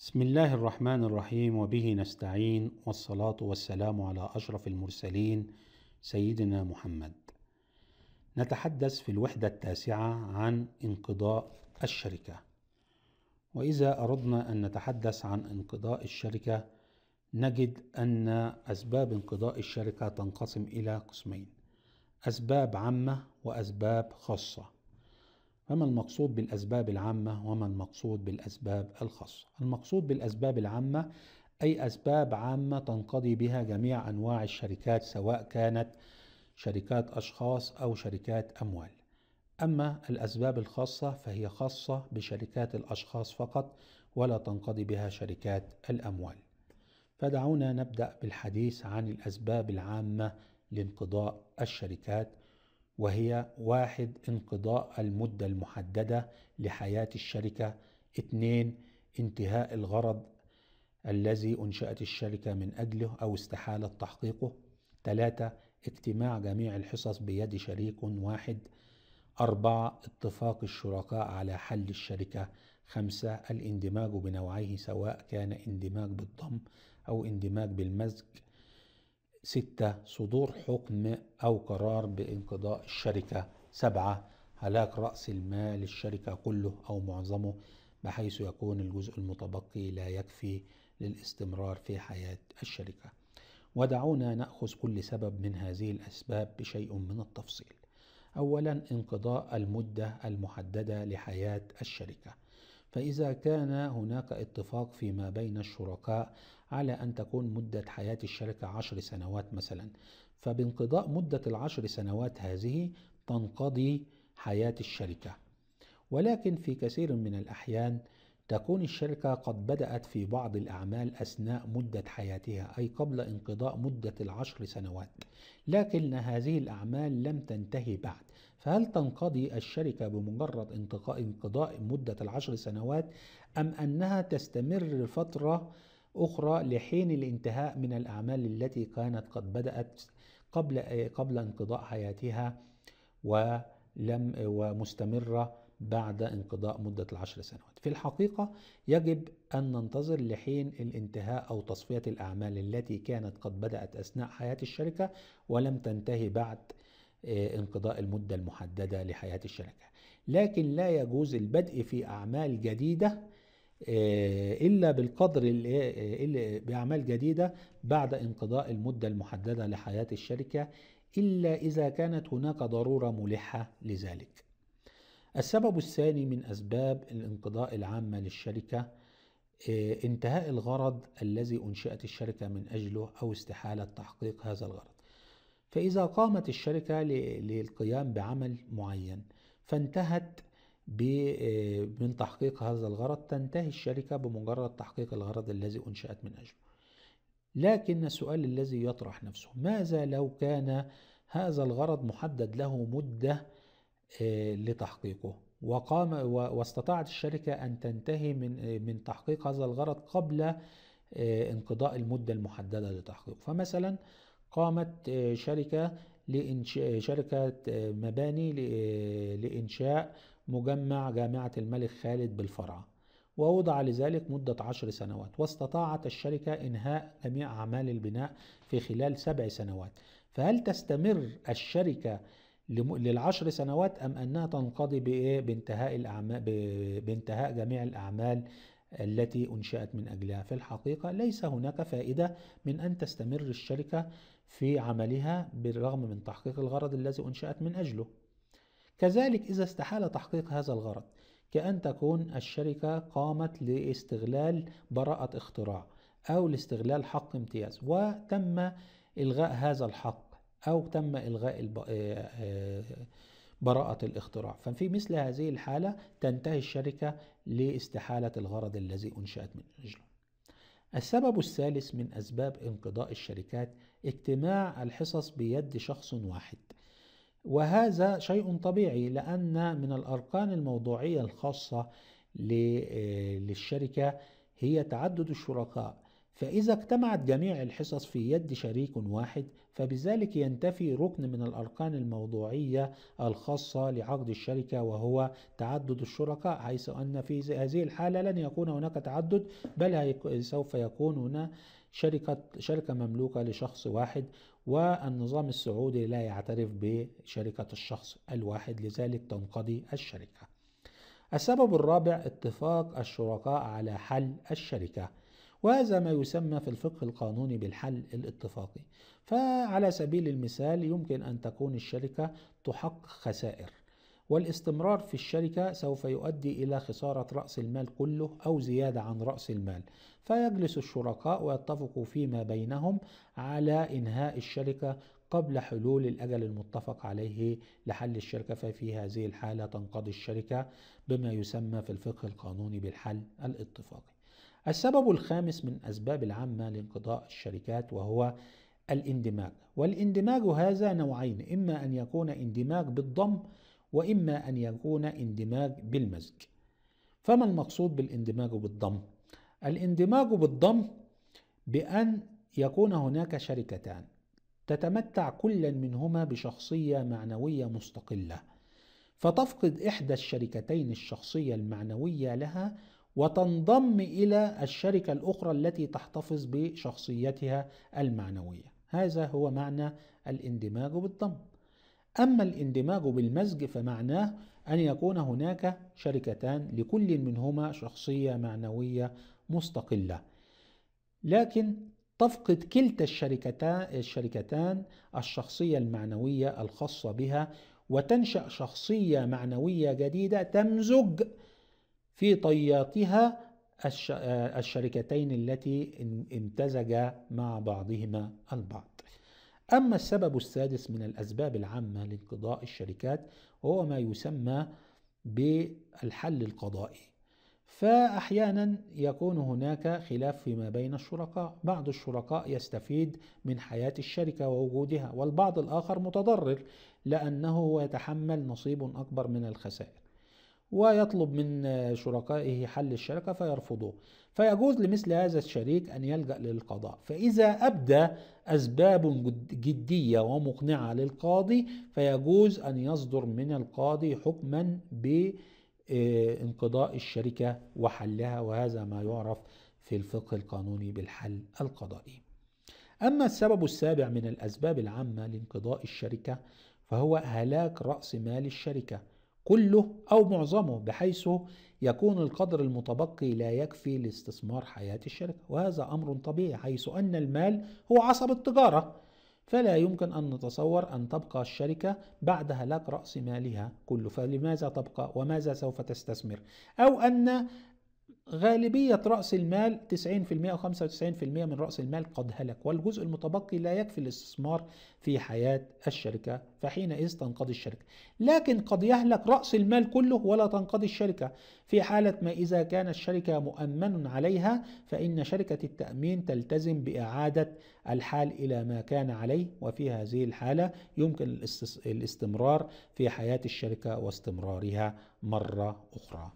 بسم الله الرحمن الرحيم وبه نستعين والصلاة والسلام على أشرف المرسلين سيدنا محمد. نتحدث في الوحدة التاسعة عن انقضاء الشركة. وإذا أردنا أن نتحدث عن انقضاء الشركة نجد أن أسباب انقضاء الشركة تنقسم إلى قسمين. أسباب عامة وأسباب خاصة. فما المقصود بالأسباب العامة وما المقصود بالأسباب الخاصة. المقصود بالأسباب العامة أي أسباب عامة تنقضي بها جميع أنواع الشركات سواء كانت شركات أشخاص أو شركات أموال. أما الأسباب الخاصة فهي خاصة بشركات الأشخاص فقط ولا تنقضي بها شركات الأموال. فدعونا نبدأ بالحديث عن الأسباب العامة لانقضاء الشركات وهي واحد انقضاء المدة المحددة لحياة الشركة. اثنين انتهاء الغرض الذي أنشأت الشركة من أجله أو استحالة تحقيقه. ثلاثة اجتماع جميع الحصص بيد شريك واحد. أربعة اتفاق الشركاء على حل الشركة. خمسة الاندماج بنوعيه سواء كان اندماج بالضم أو اندماج بالمزج. ستة صدور حكم أو قرار بإنقضاء الشركة. سبعة هلاك رأس المال الشركة كله أو معظمه بحيث يكون الجزء المتبقي لا يكفي للاستمرار في حياة الشركة. ودعونا نأخذ كل سبب من هذه الأسباب بشيء من التفصيل. أولا انقضاء المدة المحددة لحياة الشركة. فإذا كان هناك اتفاق فيما بين الشركاء على أن تكون مدة حياة الشركة عشر سنوات مثلا. فبانقضاء مدة العشر سنوات هذه تنقضي حياة الشركة. ولكن في كثير من الأحيان تكون الشركة قد بدأت في بعض الأعمال أثناء مدة حياتها أي قبل انقضاء مدة العشر سنوات. لكن هذه الأعمال لم تنتهي بعد. فهل تنقضي الشركة بمجرد انقضاء مدة العشر سنوات أم أنها تستمر فترة أخرى لحين الانتهاء من الأعمال التي كانت قد بدأت قبل قبل انقضاء حياتها ولم ومستمرة بعد انقضاء مدة العشر سنوات. في الحقيقة يجب أن ننتظر لحين الانتهاء أو تصفية الأعمال التي كانت قد بدأت أثناء حياة الشركة ولم تنتهي بعد انقضاء المدة المحددة لحياة الشركة. لكن لا يجوز البدء في أعمال جديدة إلا بالقدر إلا بأعمال جديدة بعد انقضاء المدة المحددة لحياة الشركة إلا إذا كانت هناك ضرورة ملحة لذلك. السبب الثاني من أسباب الانقضاء العامة للشركة انتهاء الغرض الذي أنشأت الشركة من أجله أو استحالة تحقيق هذا الغرض. فإذا قامت الشركة للقيام بعمل معين فانتهت من تحقيق هذا الغرض تنتهي الشركة بمجرد تحقيق الغرض الذي أنشأت من أجله. لكن السؤال الذي يطرح نفسه ماذا لو كان هذا الغرض محدد له مدة لتحقيقه؟ وقام واستطاعت الشركة أن تنتهي من من تحقيق هذا الغرض قبل انقضاء المدة المحددة لتحقيقه. فمثلا قامت شركة لإنشاء شركة مباني لإنشاء مجمع جامعة الملك خالد بالفرع ووضع لذلك مدة عشر سنوات واستطاعت الشركة إنهاء جميع أعمال البناء في خلال سبع سنوات. فهل تستمر الشركة للعشر سنوات أم أنها تنقضي بإيه بانتهاء الأعمال بانتهاء جميع الأعمال التي أنشأت من أجلها؟ في الحقيقة ليس هناك فائدة من أن تستمر الشركة في عملها بالرغم من تحقيق الغرض الذي أنشأت من أجله. كذلك إذا استحال تحقيق هذا الغرض كأن تكون الشركة قامت لاستغلال براءة اختراع أو لاستغلال حق امتياز وتم إلغاء هذا الحق أو تم إلغاء براءة الاختراع. ففي مثل هذه الحالة تنتهي الشركة لاستحالة الغرض الذي أنشأت من أجله. السبب الثالث من أسباب انقضاء الشركات اجتماع الحصص بيد شخص واحد. وهذا شيء طبيعي لأن من الأركان الموضوعية الخاصة للشركة هي تعدد الشركاء. فإذا اجتمعت جميع الحصص في يد شريك واحد فبذلك ينتفي ركن من الأركان الموضوعية الخاصة لعقد الشركة وهو تعدد الشركاء حيث أن في هذه الحالة لن يكون هناك تعدد بل سوف يكون هنا شركة شركة مملوكة لشخص واحد والنظام السعودي لا يعترف بشركة الشخص الواحد لذلك تنقضي الشركة. السبب الرابع اتفاق الشركاء على حل الشركة وهذا ما يسمى في الفقه القانوني بالحل الاتفاقي. فعلى سبيل المثال يمكن أن تكون الشركة تحقق خسائر والاستمرار في الشركة سوف يؤدي إلى خسارة رأس المال كله أو زيادة عن رأس المال. فيجلس الشركاء ويتفقوا فيما بينهم على إنهاء الشركة قبل حلول الأجل المتفق عليه لحل الشركة. ففي هذه الحالة تنقضي الشركة بما يسمى في الفقه القانوني بالحل الاتفاقي. السبب الخامس من أسباب العامة لانقضاء الشركات وهو الاندماج والاندماج هذا نوعين إما أن يكون اندماج بالضم وإما أن يكون اندماج بالمزج فما المقصود بالاندماج بالضم؟ الاندماج بالضم بأن يكون هناك شركتان تتمتع كل منهما بشخصية معنوية مستقلة فتفقد إحدى الشركتين الشخصية المعنوية لها وتنضم إلى الشركة الأخرى التي تحتفظ بشخصيتها المعنوية. هذا هو معنى الاندماج بالضم. أما الاندماج بالمزج فمعناه أن يكون هناك شركتان لكل منهما شخصية معنوية مستقلة. لكن تفقد كلتا الشركتان, الشركتان الشخصية المعنوية الخاصة بها وتنشأ شخصية معنوية جديدة تمزج في طياتها الشركتين التي امتزجا مع بعضهما البعض. أما السبب السادس من الأسباب العامة لانقضاء الشركات وهو ما يسمى بالحل القضائي. فأحيانا يكون هناك خلاف فيما بين الشركاء. بعض الشركاء يستفيد من حياة الشركة ووجودها والبعض الآخر متضرر لأنه يتحمل نصيب أكبر من الخسائر. ويطلب من شركائه حل الشركة فيرفضوه فيجوز لمثل هذا الشريك أن يلجأ للقضاء. فإذا أبدى أسباب جدية ومقنعة للقاضي فيجوز أن يصدر من القاضي حكما بانقضاء الشركة وحلها وهذا ما يعرف في الفقه القانوني بالحل القضائي. أما السبب السابع من الأسباب العامة لانقضاء الشركة فهو هلاك رأس مال الشركة. كله أو معظمه بحيث يكون القدر المتبقي لا يكفي لاستثمار حياة الشركة. وهذا أمر طبيعي حيث أن المال هو عصب التجارة. فلا يمكن أن نتصور أن تبقى الشركة بعد هلاك رأس مالها كله. فلماذا تبقى؟ وماذا سوف تستثمر؟ أو أن غالبية رأس المال 90% أو 95% من رأس المال قد هلك والجزء المتبقي لا يكفي الاستثمار في حياة الشركة فحينئذ تنقضي الشركة. لكن قد يهلك رأس المال كله ولا تنقضي الشركة. في حالة ما إذا كان الشركة مؤمن عليها فإن شركة التأمين تلتزم بإعادة الحال إلى ما كان عليه وفي هذه الحالة يمكن الاستمرار في حياة الشركة واستمرارها مرة أخرى.